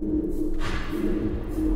すいません。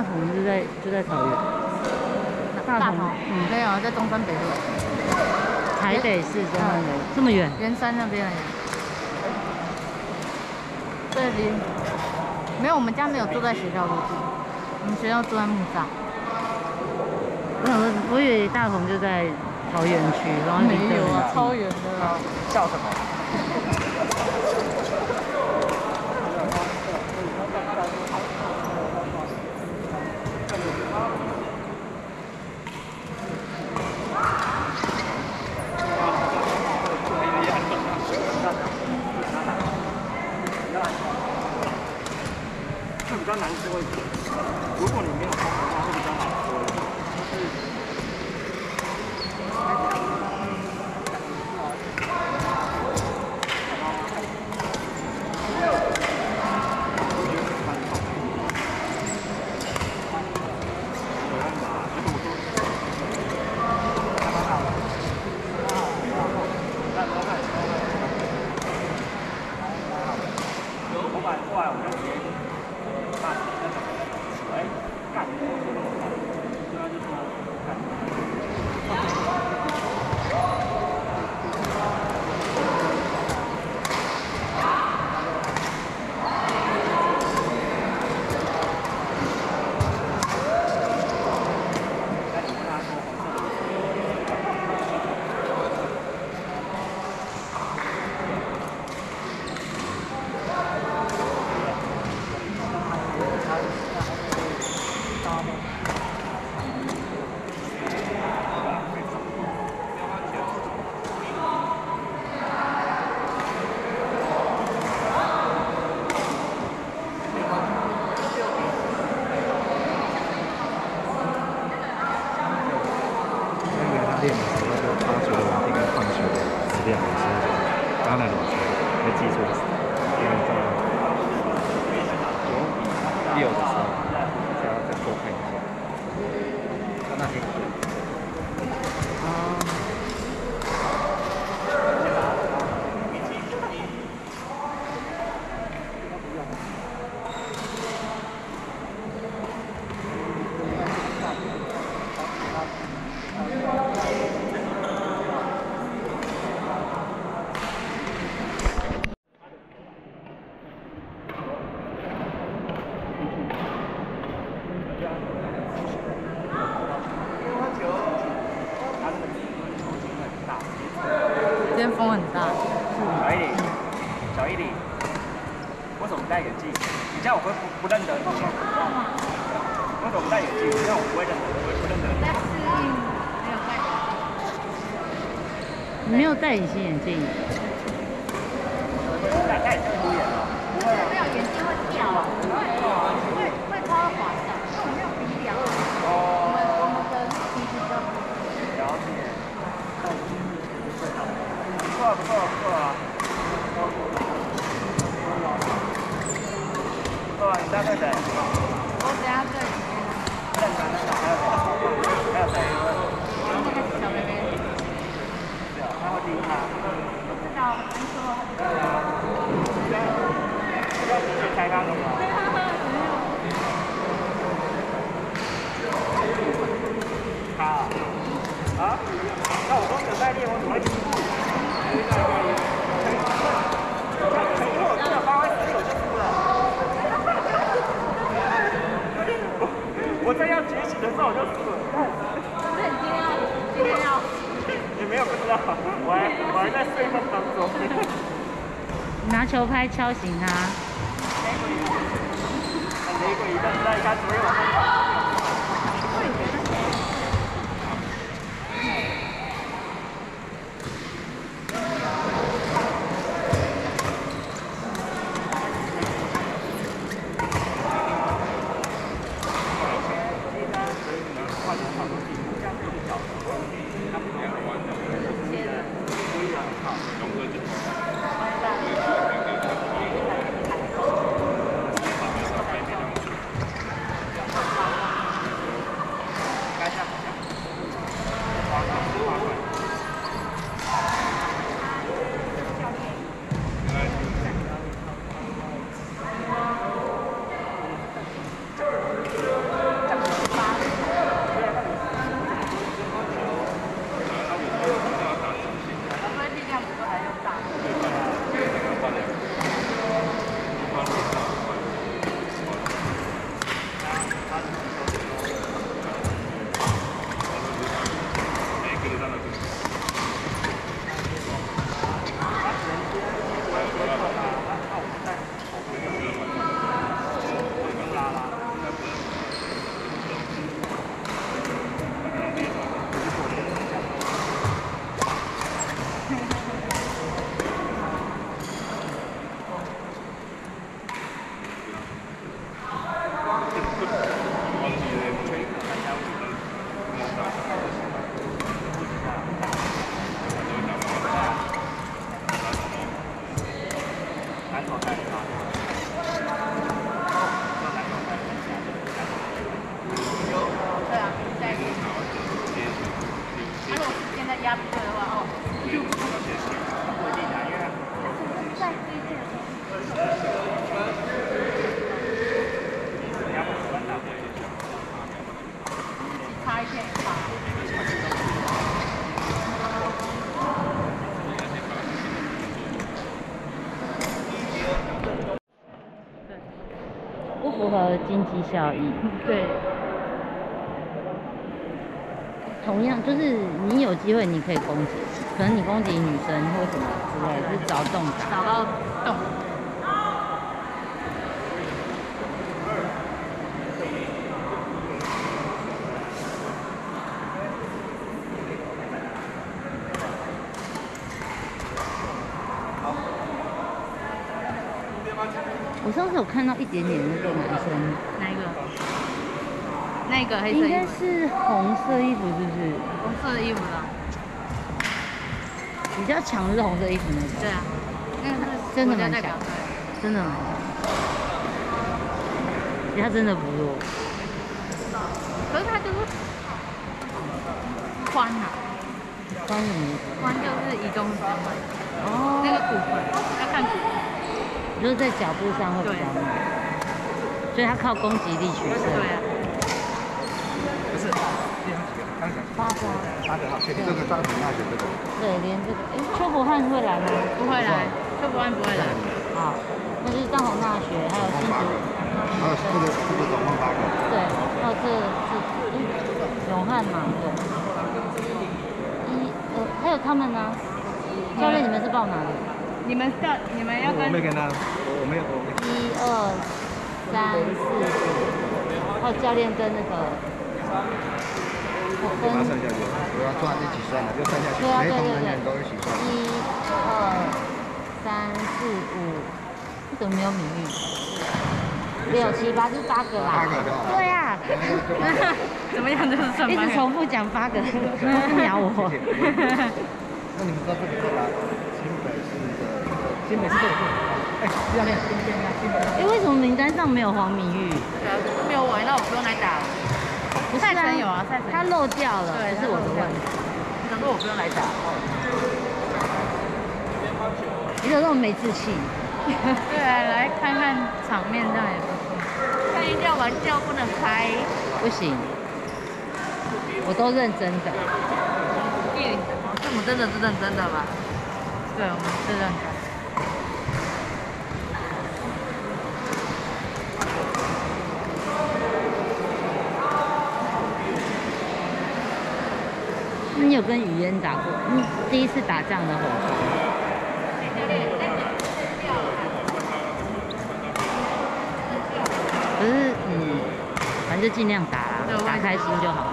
大同就在就在桃园，大同？嗯，没有，在中山北路，台北市中山北这么远，圆山那边而已。这里。没有，我们家没有住在学校附近，我们学校住在木栅。我想说，我以为大同就在桃园区，然后离没有啊，超远的啊。叫什么？为什么戴眼镜？你这样我会不不认得你。为什么不戴眼镜？这样我不会认得，我会不认得你没有戴隐形眼镜，戴戴眼镜敷衍了。不会没有眼镜会掉，会会会超滑的，因为我们没有鼻梁，我哦，们我们的鼻子比较了解。不错不错不错啊。不错啊，你在对谁？我等下这里认得那个还有谁？还有谁？那个小妹妹，对啊，他会盯他。不知道听说要直接开他的吗？他啊？啊？那我说等待练，我怎么会欺负你？因为我真的发挥实力，我就输了。我我正要觉醒的时候我就输了。所以你今天要今天要也没有不知道，我还我还在睡梦当中。拿球拍敲醒他。符合经济效益。对，同样就是你有机会你可以攻击，可能你攻击女生或什么之类，就是找洞打。找到洞。有看到一点点那个男生，哪一个？那个黑色应该，是红色衣服，是不是？红色的衣服的。比较强的是红色衣服那个，对啊，那个是真的蛮强。真的蛮强。其他真的不弱，可是他就是宽啊，宽什么？宽就是以中之宽，哦，那个骨盆要看骨盆。就是在脚步上会比较慢，所以他靠攻击力取胜。对啊，不是，练几个？刚讲八个好，确定这个张平大学这个。对，连这个，哎，邱国汉会来吗？不会来，邱国汉不会来。好，那就是张宏大学，还有新竹，还有这个这个总共八个。对，还有这是嗯永汉嘛，对，一呃还有他们呢，教练，你们是报哪里？你们要你们要跟我没跟他，我我没有，我没。一二三四五，哦，教练跟那个，我跟把它算下去。我要算一起算的，就算下去，每一对对对同人员都一起算。一二三四五，这怎么没有米玉？六七八，就是八个啦。八个对啊，怎么样就是算一。直重复讲八个，秒我。那你们知道这个在哪？哎，教练，哎，为什么名单上没有黄明玉？没有我，那我不用来打了。不是赛程有啊赛程他漏掉了，对是我的问题。你想说我不用来打？你怎么那么没志气？对啊，来看看场面这样也不错。看一下玩笑不能开。不行，我都认真的。对，这我们真的是认真的吧？对，我们是认真。那你有跟雨嫣打过？嗯，第一次打这样的火球。可是，嗯，反正就尽量打啦打开心就好。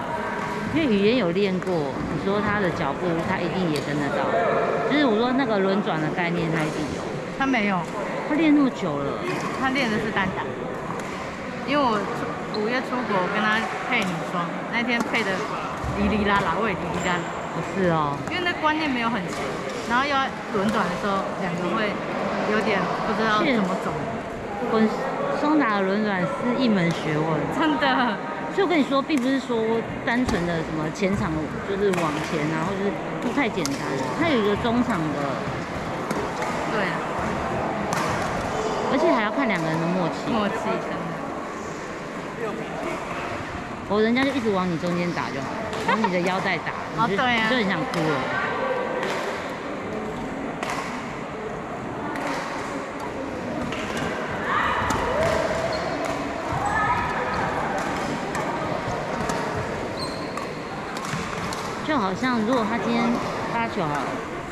因为语言有练过，你说他的脚步，他一定也跟得到。就是我说那个轮转的概念，他一定有。他没有，他练那么久了，他练的是单打。因为我出五月出国，我跟他配女双，那天配的哩哩啦啦，我也哩哩啦啦。不是哦。因为那观念没有很强，然后要轮转的时候，两个会有点不知道怎么走。滚双打的轮转是一门学问。真的，所以我跟你说，并不是说单纯的什么前场就是往前啊，或者是不太简单，它有一个中场的，对啊，而且还要看两个人的默契。默契真的。我人家就一直往你中间打就好了，往你的腰带打，你就、哦对啊你就很想哭了。就好像如果他今天发球好了，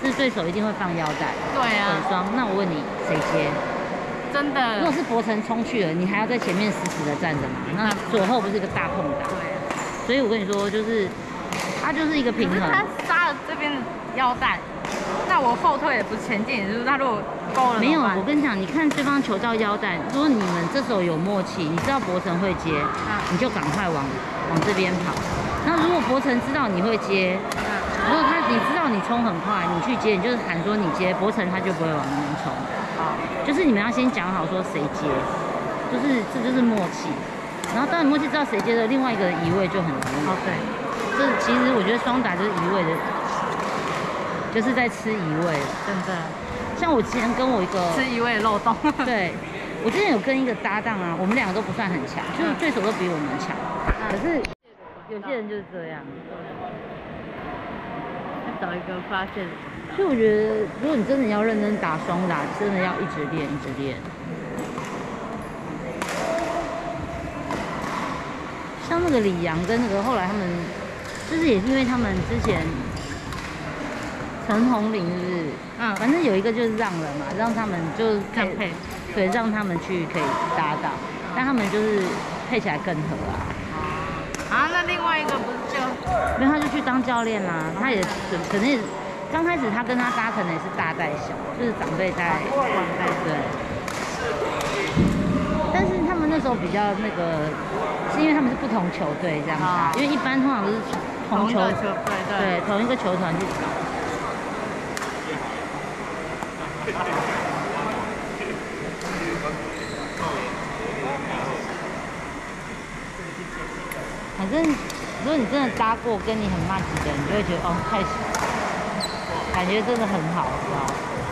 是对手一定会放腰带，对啊混，双。那我问你，谁接？真的。如果是博成冲去了，你还要在前面死死的站着嘛？那左后不是一个大碰档？对啊。所以我跟你说，就是他就是一个平衡。他杀了这边的腰带，那我后退也不前进，也就是他如果勾了没有，我跟你讲，你看对方球到腰带，如果你们这时候有默契，你知道博成会接，啊你就赶快往往这边跑。那如果博成知道你会接，如果他你知道你冲很快，你去接，你就是喊说你接，博成他就不会往那边冲。好，就是你们要先讲好说谁接，就是这就是默契。然后当你默契知道谁接的，另外一个人移位就很容易。哦对，这其实我觉得双打就是移位的，就是在吃移位了。真的像我之前跟我一个，吃移位漏洞。对我之前有跟一个搭档啊，我们两个都不算很强，就是对手都比我们强。可是有些人就是这样，找一个发现。所以我觉得如果你真的要认真打双打，真的要一直练，一直练。像那个李阳跟那个后来他们，就是也是因为他们之前陈红林是不是？嗯反正有一个就是让了嘛，让他们就这样配，对，让他们去可以搭档，但他们就是配起来更合啊。啊，那另外一个不是就没有他就去当教练啦，他也可可能也刚开始他跟他搭可能也是大带小，就是长辈带晚辈？对。但是他们那时候比较那个，是因为他们是不同球队这样打，啊因为一般通常都是同球对对同一个球团去搞。反正如果你真的搭过跟你很 match 的，你就会觉得哦太喜欢，感觉真的很好，知道吗？